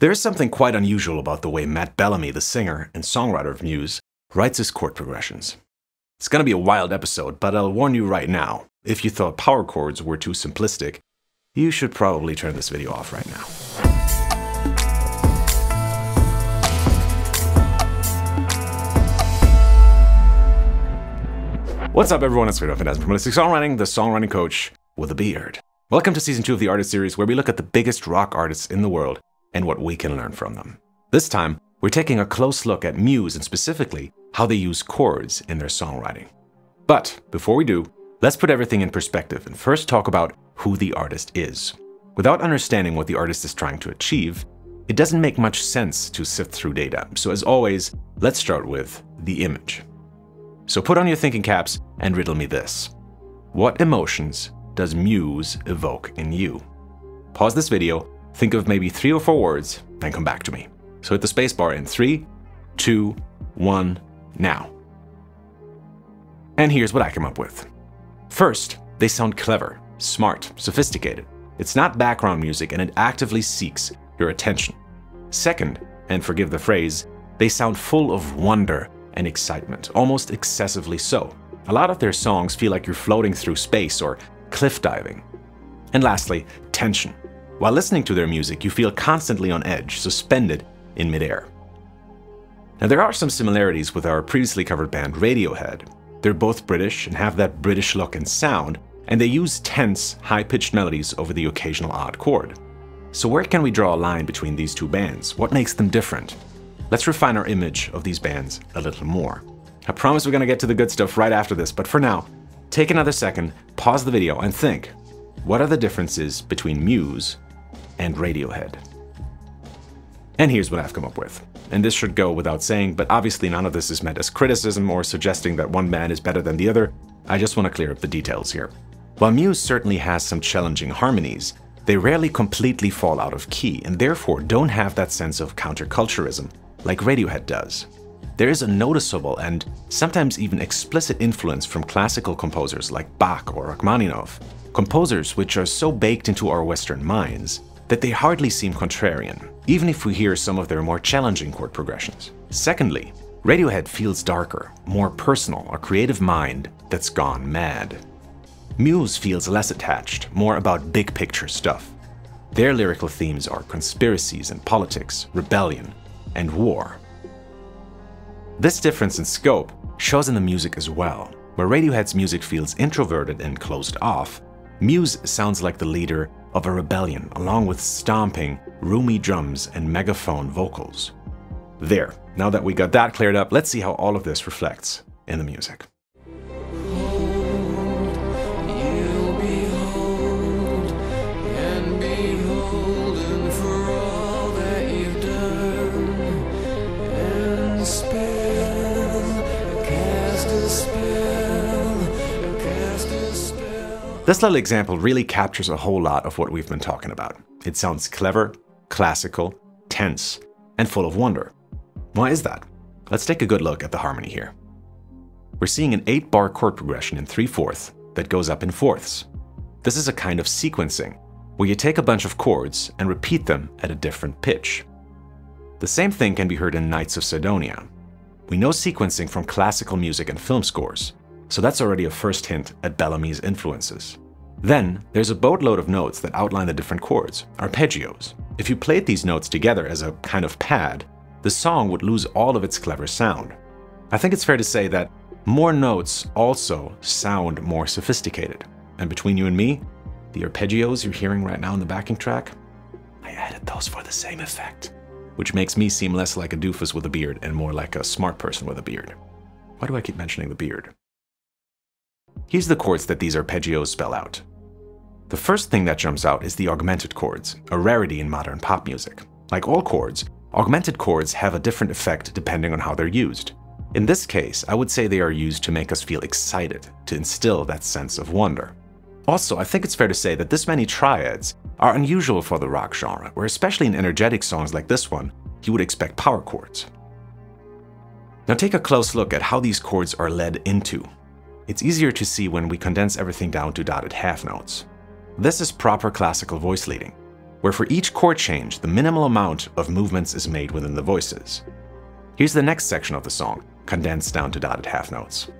There is something quite unusual about the way Matt Bellamy, the singer and songwriter of Muse, writes his chord progressions. It's gonna be a wild episode, but I'll warn you right now, if you thought power chords were too simplistic, you should probably turn this video off right now. What's up everyone, it's Friedemann Findeisen from Holistic Songwriting, the songwriting coach with a beard. Welcome to season 2 of the Artist Series where we look at the biggest rock artists in the world and what we can learn from them. This time, we're taking a close look at Muse and specifically how they use chords in their songwriting. But before we do, let's put everything in perspective and first talk about who the artist is. Without understanding what the artist is trying to achieve, it doesn't make much sense to sift through data. So as always, let's start with the image. So put on your thinking caps and riddle me this. What emotions does Muse evoke in you? Pause this video Think of maybe three or four words, then come back to me. So hit the spacebar in three, two, one, now. And here's what I come up with. First, they sound clever, smart, sophisticated. It's not background music and it actively seeks your attention. Second, and forgive the phrase, they sound full of wonder and excitement, almost excessively so. A lot of their songs feel like you're floating through space or cliff diving. And lastly, tension. While listening to their music, you feel constantly on edge, suspended in midair. Now, there are some similarities with our previously covered band Radiohead. They're both British and have that British look and sound, and they use tense, high pitched melodies over the occasional odd chord. So, where can we draw a line between these two bands? What makes them different? Let's refine our image of these bands a little more. I promise we're gonna get to the good stuff right after this, but for now, take another second, pause the video, and think what are the differences between Muse and Radiohead. And here's what I've come up with. And this should go without saying, but obviously none of this is meant as criticism or suggesting that one band is better than the other. I just want to clear up the details here. While Muse certainly has some challenging harmonies, they rarely completely fall out of key and therefore don't have that sense of counterculturism like Radiohead does. There is a noticeable and sometimes even explicit influence from classical composers like Bach or Rachmaninoff, composers which are so baked into our Western minds that they hardly seem contrarian, even if we hear some of their more challenging chord progressions. Secondly, Radiohead feels darker, more personal, a creative mind that's gone mad. Muse feels less attached, more about big picture stuff. Their lyrical themes are conspiracies and politics, rebellion, and war. This difference in scope shows in the music as well, where Radiohead's music feels introverted and closed off, Muse sounds like the leader of a rebellion along with stomping, roomy drums and megaphone vocals. There, now that we got that cleared up, let's see how all of this reflects in the music. This little example really captures a whole lot of what we've been talking about. It sounds clever, classical, tense, and full of wonder. Why is that? Let's take a good look at the harmony here. We're seeing an 8-bar chord progression in 3 fourths that goes up in fourths. This is a kind of sequencing, where you take a bunch of chords and repeat them at a different pitch. The same thing can be heard in Knights of Cydonia. We know sequencing from classical music and film scores, so that's already a first hint at Bellamy's influences. Then, there's a boatload of notes that outline the different chords, arpeggios. If you played these notes together as a kind of pad, the song would lose all of its clever sound. I think it's fair to say that more notes also sound more sophisticated. And between you and me, the arpeggios you're hearing right now in the backing track, I added those for the same effect, which makes me seem less like a doofus with a beard and more like a smart person with a beard. Why do I keep mentioning the beard? Here's the chords that these arpeggios spell out. The first thing that jumps out is the augmented chords, a rarity in modern pop music. Like all chords, augmented chords have a different effect depending on how they're used. In this case, I would say they are used to make us feel excited, to instill that sense of wonder. Also, I think it's fair to say that this many triads are unusual for the rock genre, where especially in energetic songs like this one, you would expect power chords. Now take a close look at how these chords are led into it's easier to see when we condense everything down to dotted half notes. This is proper classical voice leading. where for each chord change, the minimal amount of movements is made within the voices. Here's the next section of the song, condensed down to dotted half notes.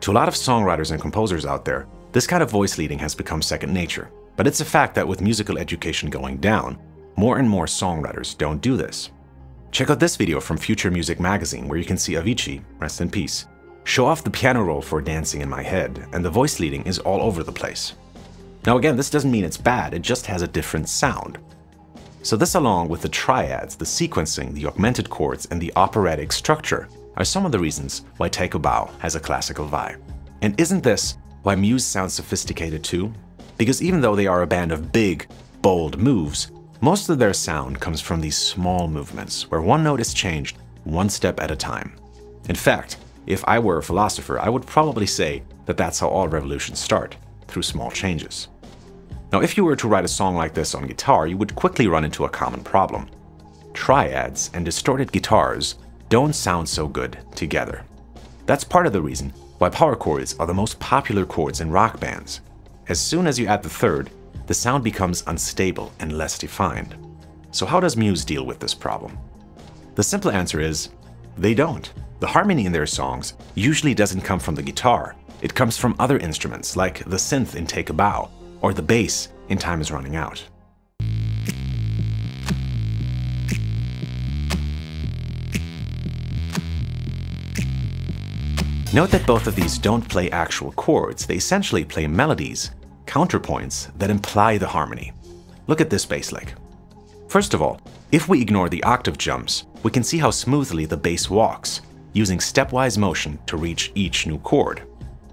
To a lot of songwriters and composers out there, this kind of voice leading has become second nature, but it's a fact that with musical education going down, more and more songwriters don't do this. Check out this video from Future Music Magazine where you can see Avicii, rest in peace, show off the piano roll for Dancing in My Head, and the voice leading is all over the place. Now again, this doesn't mean it's bad, it just has a different sound. So this along with the triads, the sequencing, the augmented chords, and the operatic structure are some of the reasons why Take a has a classical vibe. And isn't this why Muse sounds sophisticated too? Because even though they are a band of big, bold moves, most of their sound comes from these small movements where one note is changed one step at a time. In fact, if I were a philosopher, I would probably say that that's how all revolutions start, through small changes. Now, if you were to write a song like this on guitar, you would quickly run into a common problem. Triads and distorted guitars don't sound so good together. That's part of the reason why power chords are the most popular chords in rock bands. As soon as you add the third, the sound becomes unstable and less defined. So how does Muse deal with this problem? The simple answer is, they don't. The harmony in their songs usually doesn't come from the guitar, it comes from other instruments like the synth in Take a Bow or the bass in Time is Running Out. Note that both of these don't play actual chords, they essentially play melodies, counterpoints that imply the harmony. Look at this bass lick. First of all, if we ignore the octave jumps, we can see how smoothly the bass walks, using stepwise motion to reach each new chord.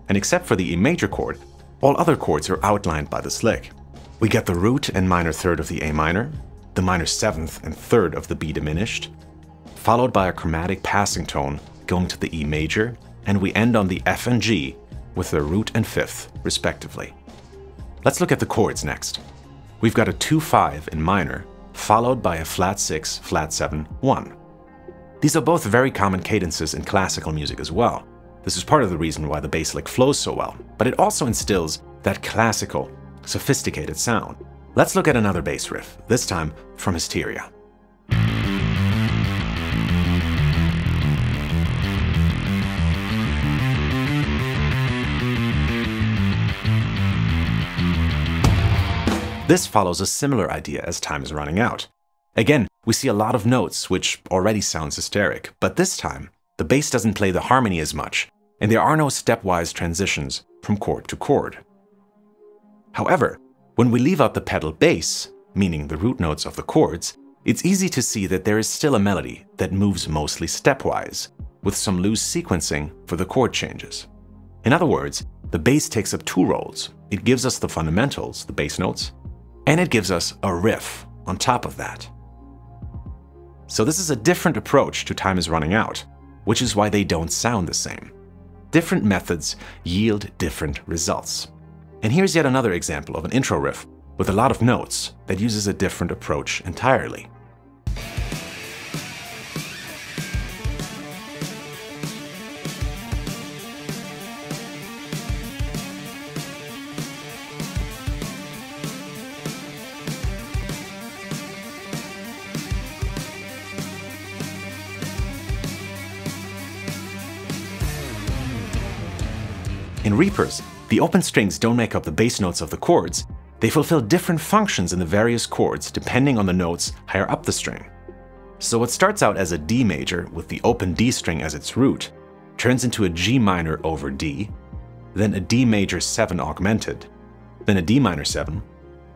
And except for the E major chord, all other chords are outlined by this lick. We get the root and minor third of the A minor, the minor seventh and third of the B diminished, followed by a chromatic passing tone going to the E major, and we end on the F and G with the root and fifth, respectively. Let's look at the chords next. We've got a 2-5 in minor, followed by a flat 6, flat 7, 1. These are both very common cadences in classical music as well. This is part of the reason why the bass lick flows so well, but it also instills that classical, sophisticated sound. Let's look at another bass riff, this time from Hysteria. This follows a similar idea as time is running out. Again, we see a lot of notes, which already sounds hysteric, but this time, the bass doesn't play the harmony as much, and there are no stepwise transitions from chord to chord. However, when we leave out the pedal bass, meaning the root notes of the chords, it's easy to see that there is still a melody that moves mostly stepwise, with some loose sequencing for the chord changes. In other words, the bass takes up two roles. It gives us the fundamentals, the bass notes, and it gives us a riff on top of that. So this is a different approach to Time is Running Out, which is why they don't sound the same. Different methods yield different results. And here's yet another example of an intro riff with a lot of notes that uses a different approach entirely. In Reapers, the open strings don't make up the bass notes of the chords, they fulfill different functions in the various chords depending on the notes higher up the string. So what starts out as a D major with the open D string as its root, turns into a G minor over D, then a D major 7 augmented, then a D minor 7,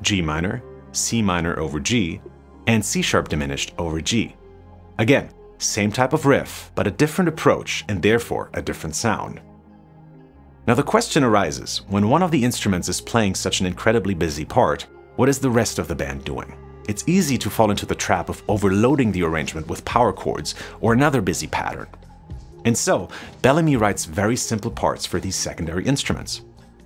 G minor, C minor over G, and C sharp diminished over G. Again, same type of riff, but a different approach and therefore a different sound. Now the question arises, when one of the instruments is playing such an incredibly busy part, what is the rest of the band doing? It's easy to fall into the trap of overloading the arrangement with power chords or another busy pattern. And so, Bellamy writes very simple parts for these secondary instruments.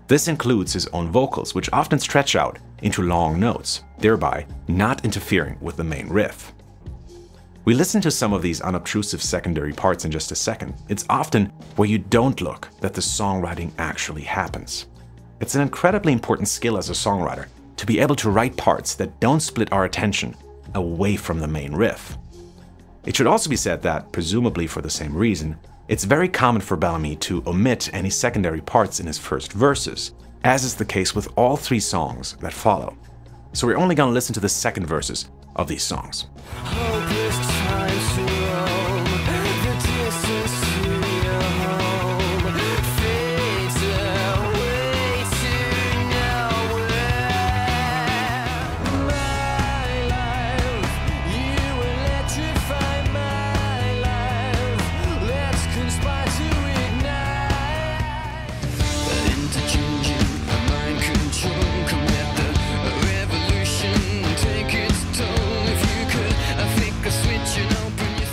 This includes his own vocals, which often stretch out into long notes, thereby not interfering with the main riff. We listen to some of these unobtrusive secondary parts in just a second. It's often where you don't look that the songwriting actually happens. It's an incredibly important skill as a songwriter, to be able to write parts that don't split our attention away from the main riff. It should also be said that, presumably for the same reason, it's very common for Bellamy to omit any secondary parts in his first verses, as is the case with all three songs that follow. So we're only going to listen to the second verses of these songs.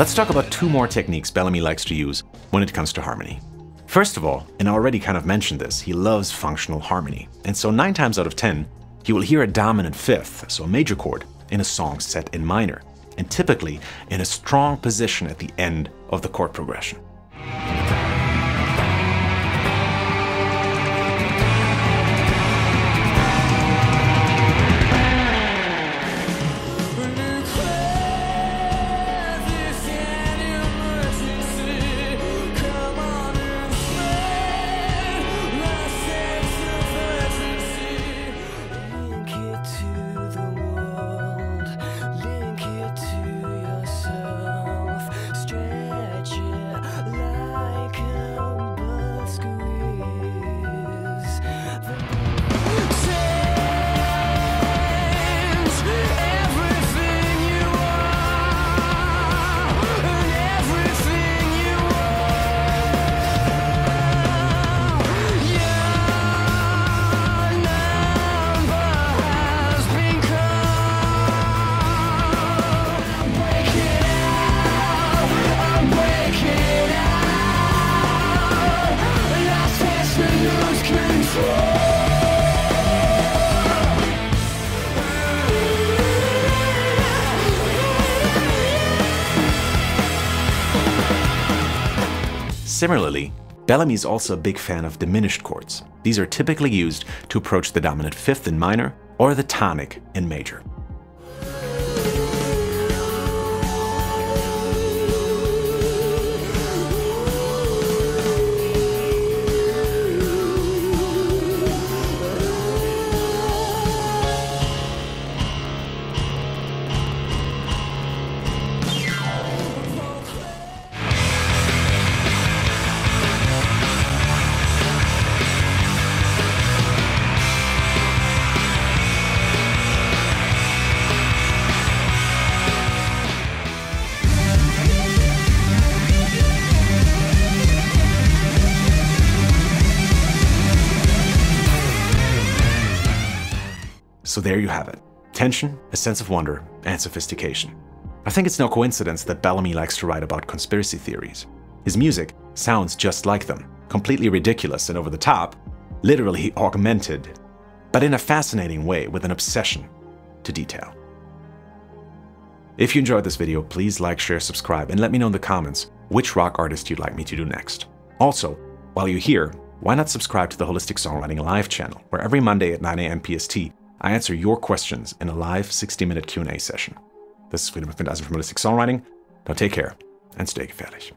Let's talk about two more techniques Bellamy likes to use when it comes to harmony. First of all, and I already kind of mentioned this, he loves functional harmony. And so 9 times out of 10, he will hear a dominant fifth, so a major chord, in a song set in minor, and typically in a strong position at the end of the chord progression. Similarly, Bellamy is also a big fan of diminished chords. These are typically used to approach the dominant fifth in minor or the tonic in major. So there you have it. Tension, a sense of wonder, and sophistication. I think it's no coincidence that Bellamy likes to write about conspiracy theories. His music sounds just like them, completely ridiculous and over the top, literally augmented, but in a fascinating way with an obsession to detail. If you enjoyed this video, please like, share, subscribe, and let me know in the comments which rock artist you'd like me to do next. Also, while you're here, why not subscribe to the Holistic Songwriting Live channel, where every Monday at 9 a.m. PST, I answer your questions in a live 60-minute Q&A session. This is Friedemann Findeisen from Holistic Songwriting. Now take care and stay gefährlich.